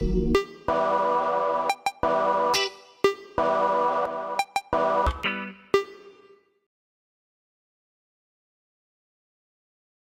Bye!